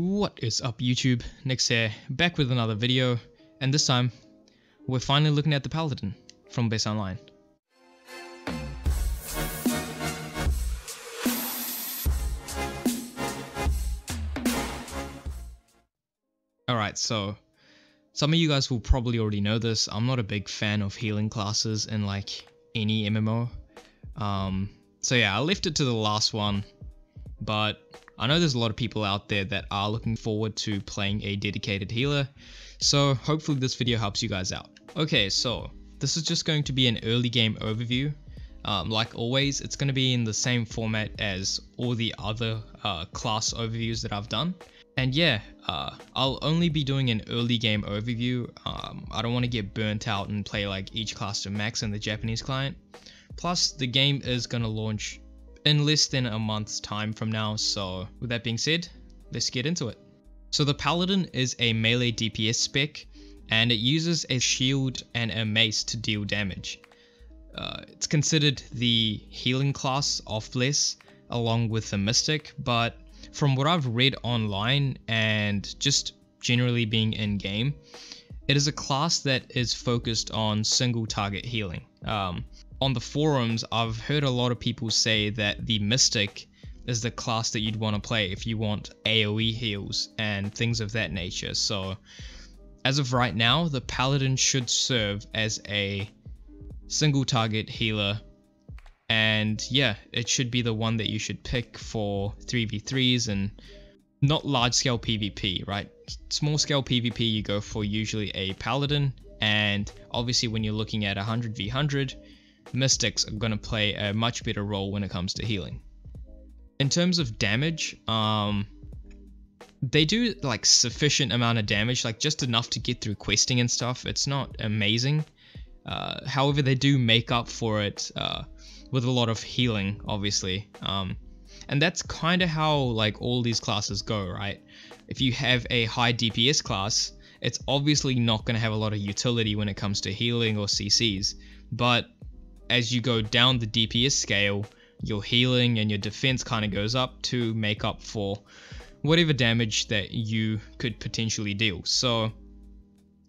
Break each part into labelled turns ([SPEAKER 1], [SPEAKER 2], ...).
[SPEAKER 1] What is up YouTube? Nyks here, back with another video, and this time, we're finally looking at the Paladin from Bless Online. Alright, so, some of you guys will probably already know this, I'm not a big fan of healing classes in like any MMO. Um, so yeah, I left it to the last one, but I know there's a lot of people out there that are looking forward to playing a dedicated healer, so hopefully this video helps you guys out. Okay, so this is just going to be an early game overview. Um, like always, it's going to be in the same format as all the other uh, class overviews that I've done. And yeah, uh, I'll only be doing an early game overview. Um, I don't want to get burnt out and play like each class to max in the Japanese client. Plus, the game is going to launch in less than a month's time from now, so with that being said, let's get into it. So the Paladin is a melee DPS spec, and it uses a shield and a mace to deal damage. Uh, it's considered the healing class of Bless, along with the Mystic, but from what I've read online and just generally being in game, it is a class that is focused on single target healing. Um, on the forums, I've heard a lot of people say that the Mystic is the class that you'd want to play if you want AoE heals and things of that nature. So, as of right now, the Paladin should serve as a single target healer. And yeah, it should be the one that you should pick for 3v3s and not large scale PvP, right? Small scale PvP, you go for usually a Paladin. And obviously, when you're looking at 100v100, mystics are going to play a much better role when it comes to healing. In terms of damage, um, they do like sufficient amount of damage, like just enough to get through questing and stuff. It's not amazing. Uh, however, they do make up for it uh, with a lot of healing, obviously. Um, and that's kind of how like all these classes go, right? If you have a high DPS class, it's obviously not going to have a lot of utility when it comes to healing or CCs. But as you go down the DPS scale, your healing and your defense kind of goes up to make up for whatever damage that you could potentially deal. So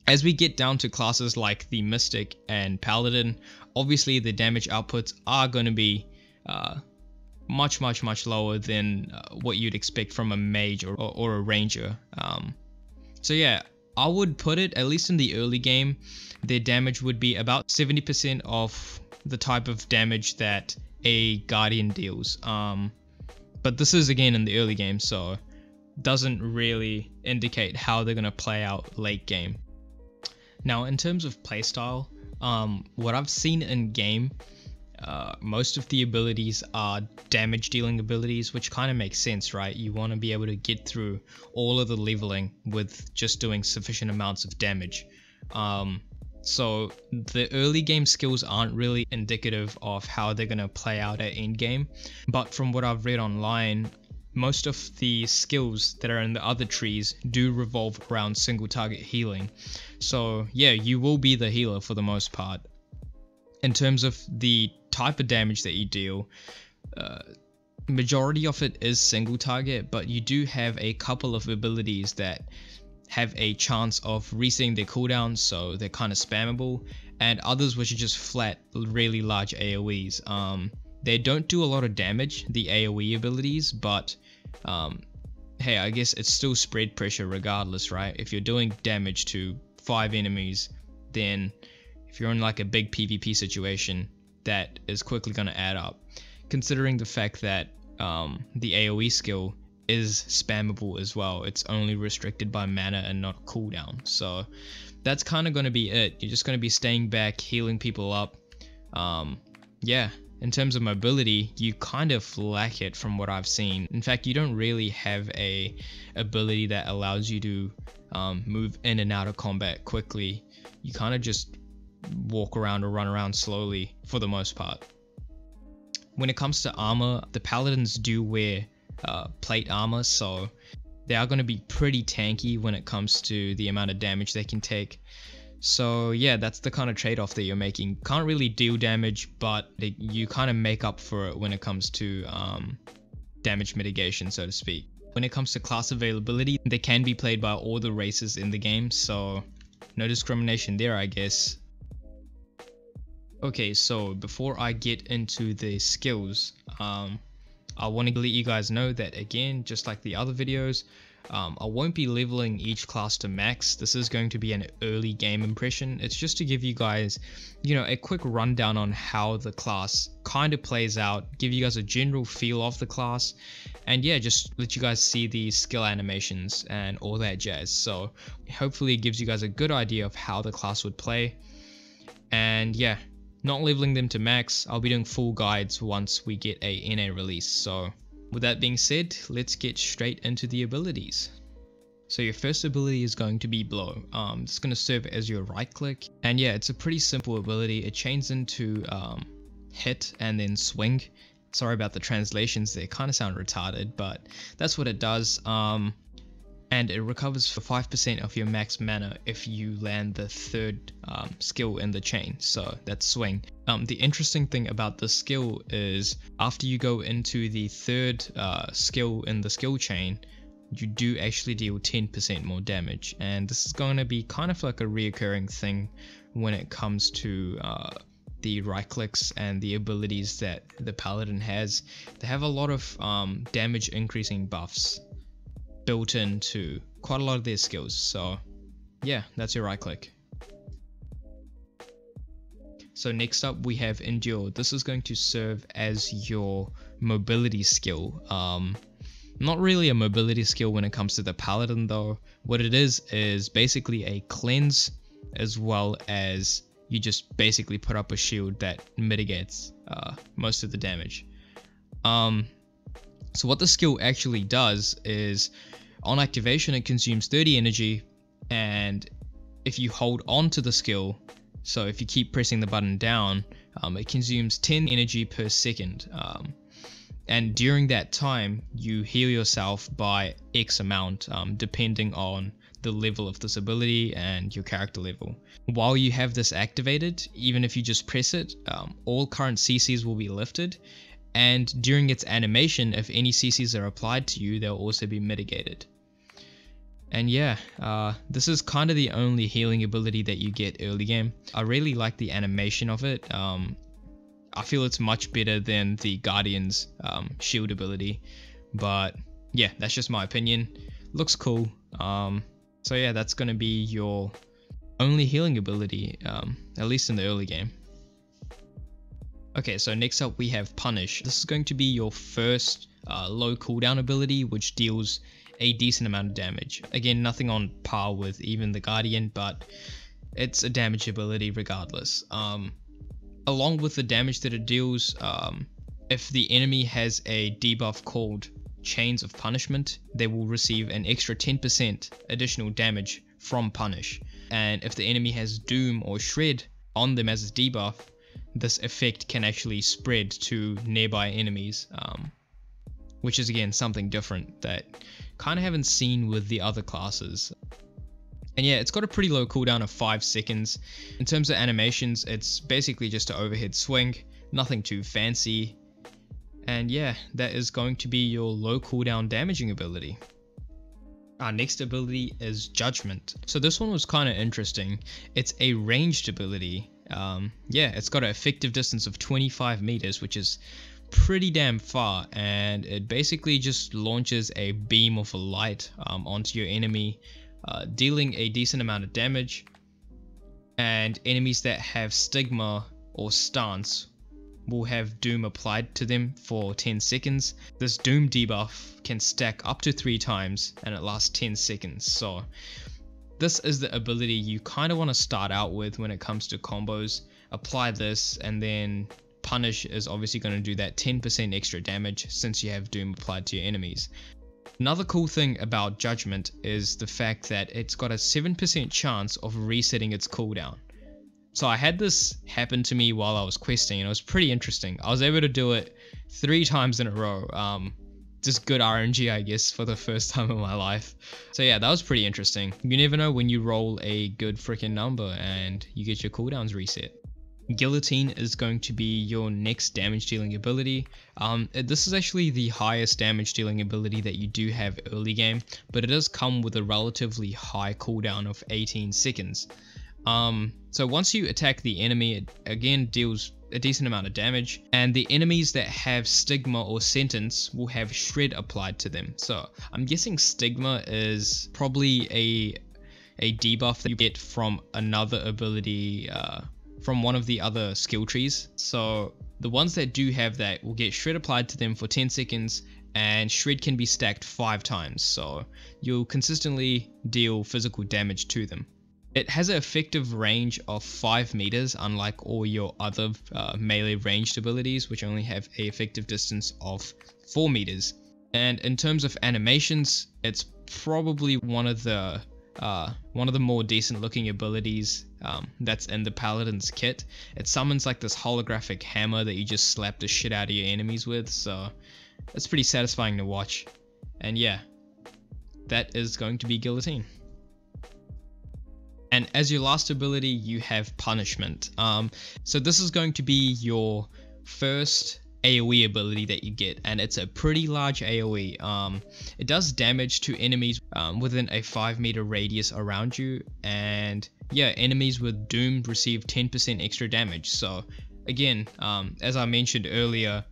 [SPEAKER 1] as we get down to classes like the Mystic and Paladin, obviously the damage outputs are going to be uh, much, much, much lower than uh, what you'd expect from a mage or, or, a ranger. Um, so yeah, I would put it, at least in the early game, their damage would be about 70% of the type of damage that a guardian deals. Um, but this is again in the early game, so doesn't really indicate how they're gonna play out late game. Now, in terms of playstyle, um, what I've seen in game, uh, most of the abilities are damage dealing abilities, which kind of makes sense, right? You want to be able to get through all of the leveling with just doing sufficient amounts of damage. Um, so the early game skills aren't really indicative of how they're going to play out at end game. But from what I've read online, most of the skills that are in the other trees do revolve around single target healing. So yeah, you will be the healer for the most part. In terms of the type of damage that you deal, uh, majority of it is single target, but you do have a couple of abilities that have a chance of resetting their cooldown, so they're kind of spammable, and others which are just flat, really large AoEs. Um, they don't do a lot of damage, the AoE abilities, but um, hey, I guess it's still spread pressure regardless, right? If you're doing damage to five enemies, then if you're in like a big PvP situation, that is quickly going to add up. Considering the fact that um, the AoE skill is spammable as well. It's only restricted by mana and not cooldown. So that's kind of going to be it. You're just going to be staying back, healing people up. Um, yeah, in terms of mobility, you kind of lack it from what I've seen. In fact, you don't really have a ability that allows you to um, move in and out of combat quickly. You kind of just walk around or run around slowly for the most part. When it comes to armor, the paladins do wear uh, plate armor, so they are going to be pretty tanky when it comes to the amount of damage they can take. So yeah, that's the kind of trade-off that you're making. Can't really deal damage, but you kind of make up for it when it comes to um, damage mitigation, so to speak. When it comes to class availability, they can be played by all the races in the game, so no discrimination there, I guess. Okay, so before I get into the skills, um, I want to let you guys know that again, just like the other videos, um, I won't be leveling each class to max. This is going to be an early game impression. It's just to give you guys, you know, a quick rundown on how the class kind of plays out, give you guys a general feel of the class, and yeah, just let you guys see the skill animations and all that jazz. So hopefully it gives you guys a good idea of how the class would play. And yeah, not leveling them to max. I'll be doing full guides once we get a NA release. So with that being said, let's get straight into the abilities. So your first ability is going to be blow. Um, it's going to serve as your right click. And yeah, it's a pretty simple ability. It chains into um, hit and then swing. Sorry about the translations, they kind of sound retarded, but that's what it does. Um, and it recovers for 5% of your max mana if you land the third um, skill in the chain, so that's swing. Um, the interesting thing about this skill is after you go into the third uh, skill in the skill chain, you do actually deal 10% more damage, and this is going to be kind of like a reoccurring thing when it comes to uh, the right clicks and the abilities that the paladin has. They have a lot of um, damage increasing buffs built into quite a lot of their skills. So yeah, that's your right click. So next up we have Endure. This is going to serve as your mobility skill. Um, not really a mobility skill when it comes to the paladin though. What it is is basically a cleanse as well as you just basically put up a shield that mitigates uh, most of the damage. Um, so what the skill actually does is on activation it consumes 30 energy and if you hold on to the skill, so if you keep pressing the button down, um, it consumes 10 energy per second. Um, and during that time, you heal yourself by X amount, um, depending on the level of this ability and your character level. While you have this activated, even if you just press it, um, all current CCs will be lifted and during its animation, if any CCs are applied to you, they'll also be mitigated. And yeah, uh, this is kind of the only healing ability that you get early game. I really like the animation of it. Um, I feel it's much better than the Guardian's um, shield ability. But yeah, that's just my opinion. Looks cool. Um, so yeah, that's going to be your only healing ability, um, at least in the early game. Okay, so next up we have Punish. This is going to be your first uh, low cooldown ability, which deals a decent amount of damage. Again, nothing on par with even the Guardian, but it's a damage ability regardless. Um, along with the damage that it deals, um, if the enemy has a debuff called Chains of Punishment, they will receive an extra 10% additional damage from Punish. And if the enemy has Doom or Shred on them as a debuff, this effect can actually spread to nearby enemies, um, which is again something different that kind of haven't seen with the other classes. And yeah, it's got a pretty low cooldown of 5 seconds. In terms of animations, it's basically just an overhead swing, nothing too fancy. And yeah, that is going to be your low cooldown damaging ability. Our next ability is Judgment. So this one was kind of interesting. It's a ranged ability um, yeah, it's got an effective distance of 25 meters, which is pretty damn far, and it basically just launches a beam of light um, onto your enemy, uh, dealing a decent amount of damage. And enemies that have stigma or sentence will have doom applied to them for 10 seconds. This doom debuff can stack up to 3 times and it lasts 10 seconds. So this is the ability you kind of want to start out with when it comes to combos. Apply this and then Punish is obviously going to do that 10% extra damage since you have Doom applied to your enemies. Another cool thing about Judgment is the fact that it's got a 7% chance of resetting its cooldown. So I had this happen to me while I was questing and it was pretty interesting. I was able to do it three times in a row. Um, just good RNG, I guess, for the first time in my life. So yeah, that was pretty interesting. You never know when you roll a good freaking number and you get your cooldowns reset. Guillotine is going to be your next damage dealing ability. Um, this is actually the highest damage dealing ability that you do have early game, but it does come with a relatively high cooldown of 18 seconds. Um, so once you attack the enemy, it again deals a decent amount of damage, and the enemies that have Stigma or Sentence will have Shred applied to them. So I'm guessing Stigma is probably a a debuff that you get from another ability uh, from one of the other skill trees. So the ones that do have that will get Shred applied to them for 10 seconds and Shred can be stacked 5 times, so you'll consistently deal physical damage to them. It has an effective range of 5 meters unlike all your other uh, melee ranged abilities which only have a effective distance of 4 meters. And in terms of animations, it's probably one of the uh, one of the more decent looking abilities um, that's in the Paladin's kit. It summons like this holographic hammer that you just slap the shit out of your enemies with, so it's pretty satisfying to watch. And yeah, that is going to be Guillotine. And as your last ability, you have Punishment. Um, so this is going to be your first AoE ability that you get, and it's a pretty large AoE. Um, it does damage to enemies um, within a 5 meter radius around you, and yeah, enemies with Doom receive 10% extra damage. So, again, um, as I mentioned earlier,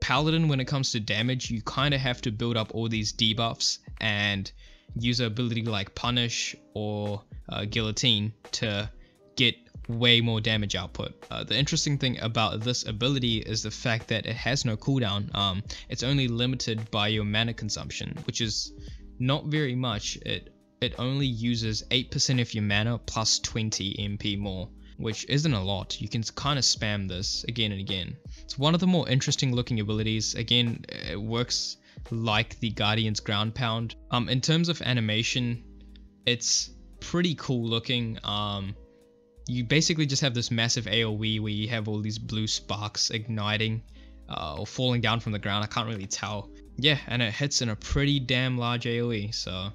[SPEAKER 1] Paladin, when it comes to damage, you kind of have to build up all these debuffs and use an ability like Punish or uh, Guillotine to get way more damage output. Uh, the interesting thing about this ability is the fact that it has no cooldown. Um, it's only limited by your mana consumption, which is not very much. It it only uses 8% of your mana plus 20 MP more, which isn't a lot. You can kind of spam this again and again. It's one of the more interesting looking abilities. Again, it works like the Guardian's Ground Pound. Um, in terms of animation, it's pretty cool looking. Um, you basically just have this massive AoE where you have all these blue sparks igniting uh, or falling down from the ground. I can't really tell. Yeah, and it hits in a pretty damn large AoE. So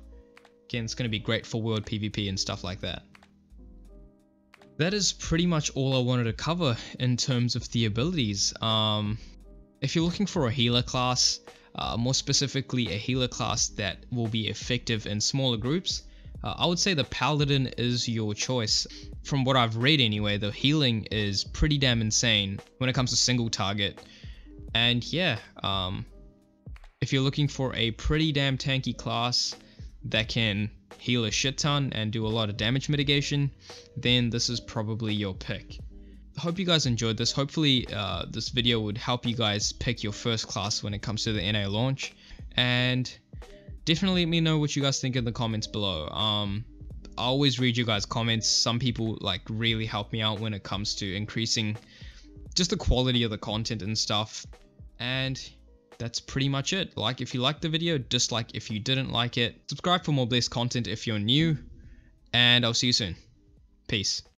[SPEAKER 1] again, it's going to be great for world PvP and stuff like that. That is pretty much all I wanted to cover in terms of the abilities. Um, if you're looking for a healer class, uh, more specifically a healer class that will be effective in smaller groups, uh, I would say the Paladin is your choice. From what I've read anyway, the healing is pretty damn insane when it comes to single target. And yeah, um, if you're looking for a pretty damn tanky class that can heal a shit ton and do a lot of damage mitigation, then this is probably your pick. Hope you guys enjoyed this. Hopefully uh, this video would help you guys pick your first class when it comes to the NA launch. And definitely let me know what you guys think in the comments below. Um, I always read you guys' comments. Some people like really help me out when it comes to increasing just the quality of the content and stuff. And that's pretty much it. Like if you liked the video, dislike if you didn't like it. Subscribe for more Bless content if you're new. And I'll see you soon. Peace.